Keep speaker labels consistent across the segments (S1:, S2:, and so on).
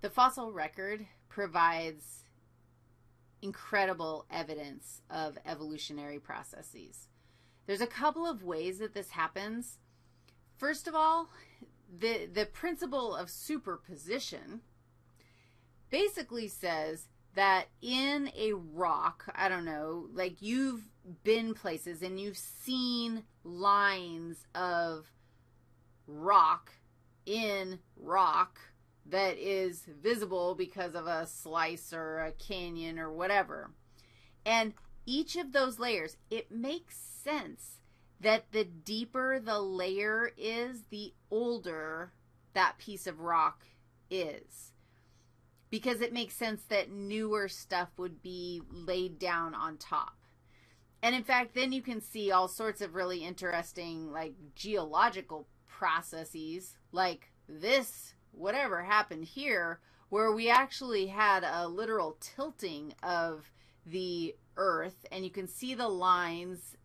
S1: The fossil record provides incredible evidence of evolutionary processes. There's a couple of ways that this happens. First of all, the, the principle of superposition basically says that in a rock, I don't know, like you've been places and you've seen lines of rock in rock that is visible because of a slice or a canyon or whatever. And each of those layers, it makes sense that the deeper the layer is, the older that piece of rock is. Because it makes sense that newer stuff would be laid down on top. And in fact, then you can see all sorts of really interesting, like geological processes, like this, whatever happened here, where we actually had a literal tilting of the earth, and you can see the lines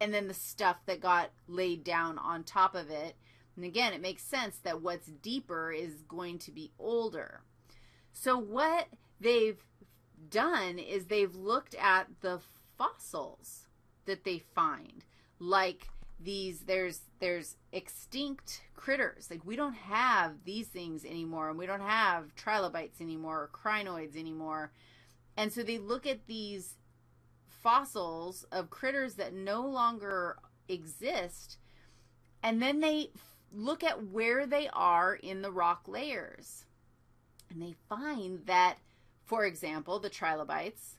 S1: and then the stuff that got laid down on top of it. And again, it makes sense that what's deeper is going to be older. So what they've done is they've looked at the fossils that they find, like these there's there's extinct critters. Like we don't have these things anymore, and we don't have trilobites anymore or crinoids anymore. And so they look at these fossils of critters that no longer exist, and then they look at where they are in the rock layers. And they find that, for example, the trilobites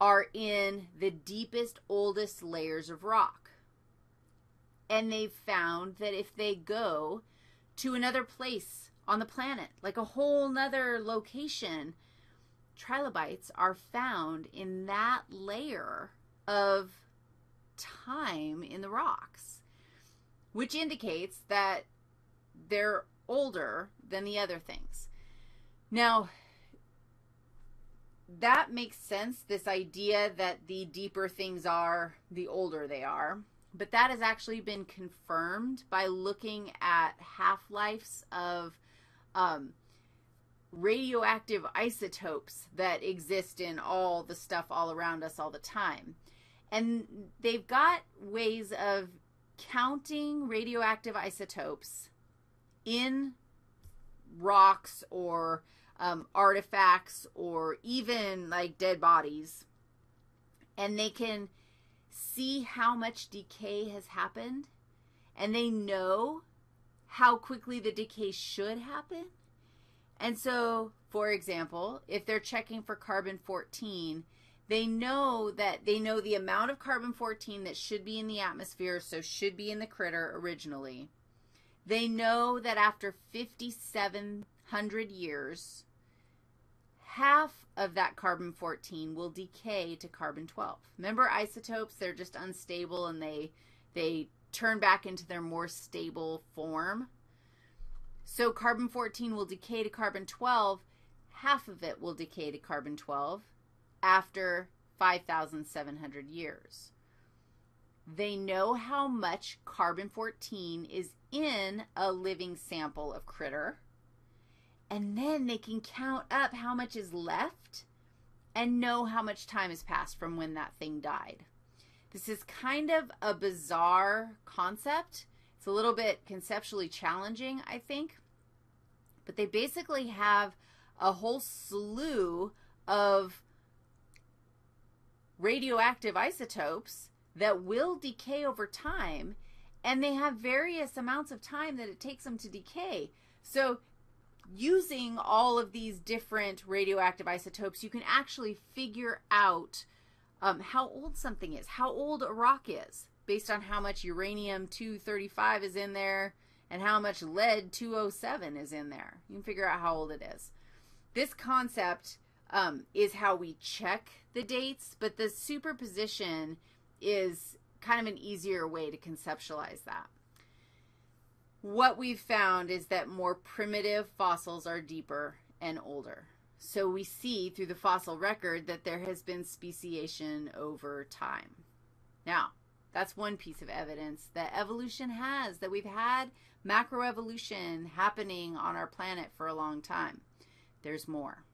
S1: are in the deepest, oldest layers of rock. And they've found that if they go to another place on the planet, like a whole nother location, trilobites are found in that layer of time in the rocks, which indicates that they're older than the other things. Now, that makes sense, this idea that the deeper things are, the older they are. But that has actually been confirmed by looking at half lives of um, radioactive isotopes that exist in all the stuff all around us all the time. And they've got ways of counting radioactive isotopes in rocks or um, artifacts or even like dead bodies. And they can see how much decay has happened. And they know how quickly the decay should happen and so, for example, if they're checking for carbon 14, they know that they know the amount of carbon 14 that should be in the atmosphere, so should be in the critter originally. They know that after 5,700 years, half of that carbon 14 will decay to carbon 12. Remember isotopes, they're just unstable and they they turn back into their more stable form. So carbon 14 will decay to carbon 12. Half of it will decay to carbon 12 after 5,700 years. They know how much carbon 14 is in a living sample of critter. And then they can count up how much is left and know how much time has passed from when that thing died. This is kind of a bizarre concept. It's a little bit conceptually challenging, I think but they basically have a whole slew of radioactive isotopes that will decay over time and they have various amounts of time that it takes them to decay. So using all of these different radioactive isotopes, you can actually figure out um, how old something is, how old a rock is, based on how much uranium 235 is in there, and how much lead 207 is in there. You can figure out how old it is. This concept um, is how we check the dates, but the superposition is kind of an easier way to conceptualize that. What we've found is that more primitive fossils are deeper and older. So we see through the fossil record that there has been speciation over time. Now, that's one piece of evidence that evolution has, that we've had macroevolution happening on our planet for a long time. there's more.